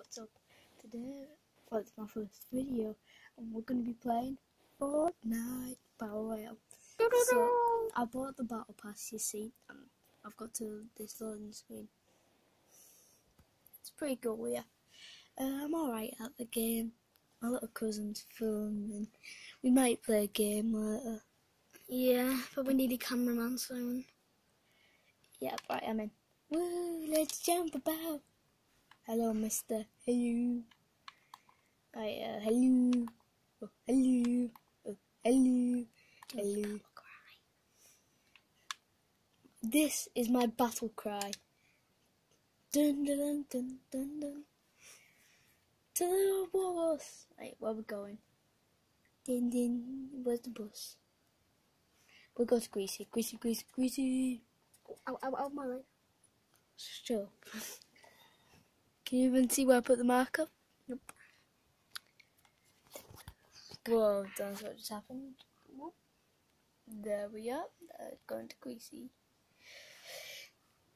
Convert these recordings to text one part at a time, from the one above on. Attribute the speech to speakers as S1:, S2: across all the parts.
S1: what's up? Today, well, it's my first video, and we're going to be playing Fortnite Battle Royale. So, I bought the Battle Pass, you see, and I've got to this loading screen. It's pretty cool, yeah. Uh, I'm alright at the game. My little cousin's filming. We might play a game later.
S2: Yeah, but we need a cameraman soon.
S1: Yeah, right, I'm in. Woo, let's jump about. Hello, mister. Hello. Right, uh, hello. Oh, hello. Oh, hello. Hello. This is my battle cry. Dun dun dun dun dun. To the bus. Right, where we going? Din din. Where's the bus? We'll go to Greasy. Greasy, Greasy, Greasy.
S2: Ow, ow, ow, my leg.
S1: Up. Can you even see where I put the marker?
S2: Nope.
S1: Whoa, that's what just happened. Whoop. There we are. Uh, going to Greasy.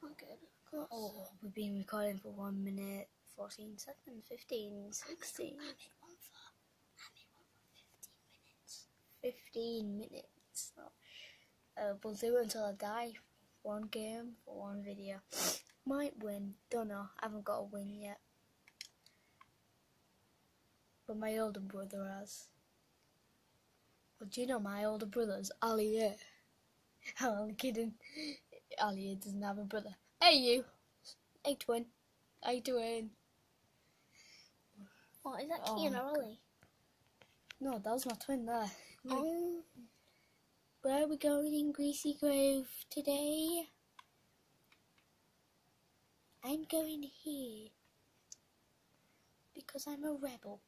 S2: Okay.
S1: Oh, we've been recording for 1 minute, 14 seconds, 15, 16,
S2: I made one for, I made one for
S1: 15
S2: 15 minutes.
S1: minutes. So, uh, we'll do it until I die. One game for one video. Might win. Don't know. I haven't got a win yet. But my older brother has. Well, do you know my older brother's Ali? I'm kidding. Ali doesn't have a brother. Hey, you. Hey, twin. How you doing?
S2: What, is that
S1: Oh,
S2: Kian or. Ollie?
S1: No, that was my twin there.
S2: Oh.
S1: oh, Where are we going in Greasy Grove today? I'm going here because I'm a rebel.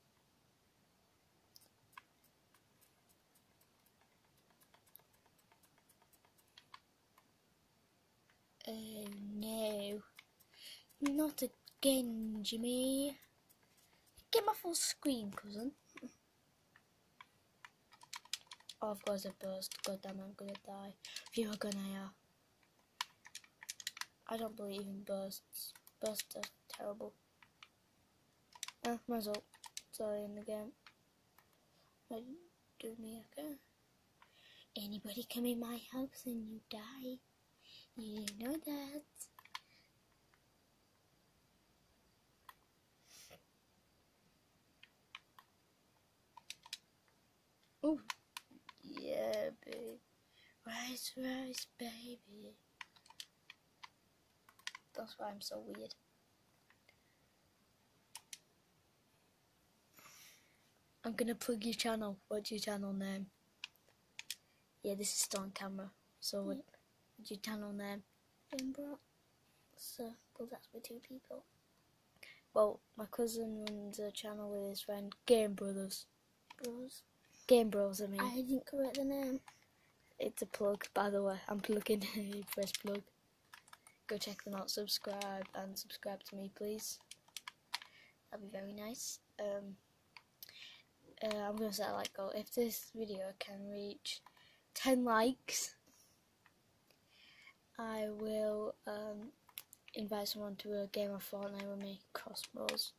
S1: Oh no, not again, Jimmy. Get my full screen, cousin. Oh, of course, it burst. God damn, I'm gonna die. If you're gonna, yeah. I don't believe in bursts. Bursts are terrible. Ah, might as well. Sorry, in the game. Might do me okay. Anybody come in my house and you die. You know that. Ooh. Yeah, baby. Rise, rise, baby. That's why I'm so weird. I'm gonna plug your channel. What's your channel name? Yeah, this is still on camera. So what, what's your channel name?
S2: Bimbro. So, well, that's with two people.
S1: Well, my cousin runs a channel with his friend Game Brothers.
S2: Bros.
S1: Game Bros, I mean.
S2: I didn't correct the name.
S1: It's a plug, by the way. I'm plugging press plug. Go check them out, subscribe, and subscribe to me, please. That'd be very nice. Um, uh, I'm gonna set a like goal. If this video can reach 10 likes, I will um, invite someone to a game of Fortnite with me, Crossbows.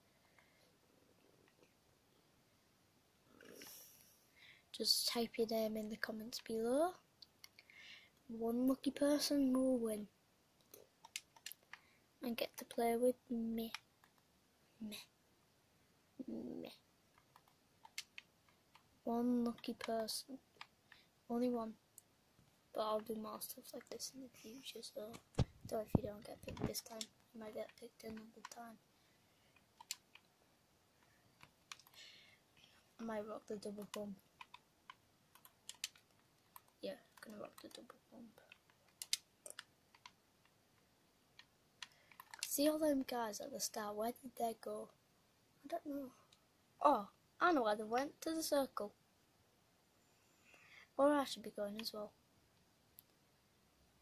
S1: Just type your name in the comments below. One lucky person will win and get to play with me. Me. Me. One lucky person. Only one. But I'll do more stuff like this in the future, so so if you don't get picked this time, you might get picked another time. I might rock the double pump. Yeah, I'm gonna rock the double pump. See all them guys at the start, where did they go?
S2: I don't know.
S1: Oh, I know where they went, to the circle. Or I should be going as well.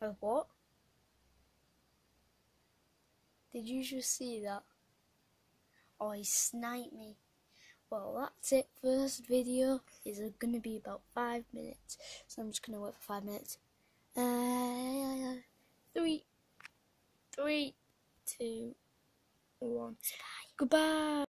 S1: Uh, what? Did you just see that? Oh, he sniped me. Well, that's it. First video is gonna be about five minutes, so I'm just gonna wait for five minutes. Uh, three, three, two, one. Goodbye.